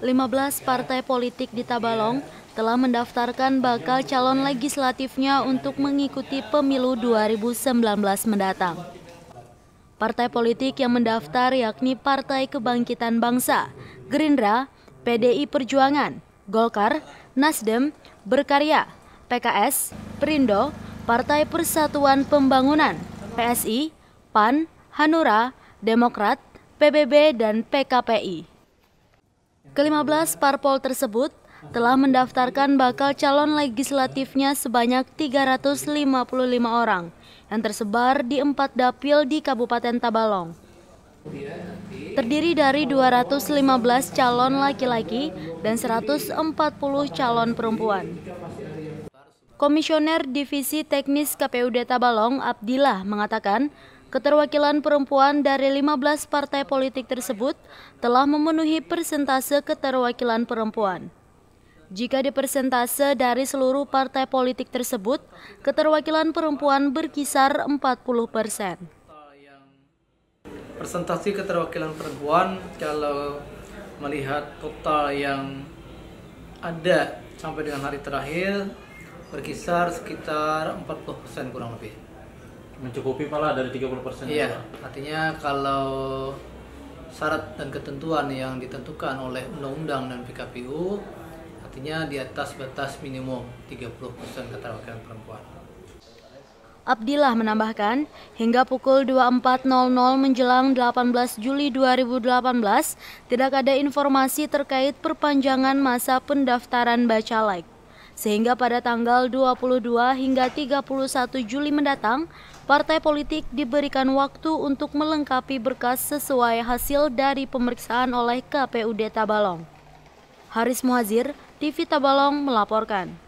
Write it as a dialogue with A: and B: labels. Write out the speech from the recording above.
A: 15 partai politik di Tabalong telah mendaftarkan bakal calon legislatifnya untuk mengikuti pemilu 2019 mendatang. Partai politik yang mendaftar yakni Partai Kebangkitan Bangsa, Gerindra, PDI Perjuangan, Golkar, Nasdem, Berkarya, PKS, Perindo, Partai Persatuan Pembangunan, PSI, PAN, Hanura, Demokrat, PBB, dan PKPI. Kelima belas parpol tersebut telah mendaftarkan bakal calon legislatifnya sebanyak 355 orang yang tersebar di empat dapil di Kabupaten Tabalong. Terdiri dari 215 calon laki-laki dan 140 calon perempuan. Komisioner Divisi Teknis KPUD Tabalong Abdillah mengatakan keterwakilan perempuan dari 15 partai politik tersebut telah memenuhi persentase keterwakilan perempuan. Jika di persentase dari seluruh partai politik tersebut, keterwakilan perempuan berkisar 40 persen.
B: Persentase keterwakilan perempuan kalau melihat total yang ada sampai dengan hari terakhir berkisar sekitar 40 persen kurang lebih.
C: Mencukupi pala dari 30 persen?
B: Iya, artinya kalau syarat dan ketentuan yang ditentukan oleh undang-undang dan PKPU artinya di atas batas minimum 30% keterwakilan perempuan.
A: Abdillah menambahkan, hingga pukul 24.00 menjelang 18 Juli 2018, tidak ada informasi terkait perpanjangan masa pendaftaran Bacalek. Sehingga pada tanggal 22 hingga 31 Juli mendatang, partai politik diberikan waktu untuk melengkapi berkas sesuai hasil dari pemeriksaan oleh KPUD Tabalong. Haris Muhazir, TV Tabalong melaporkan.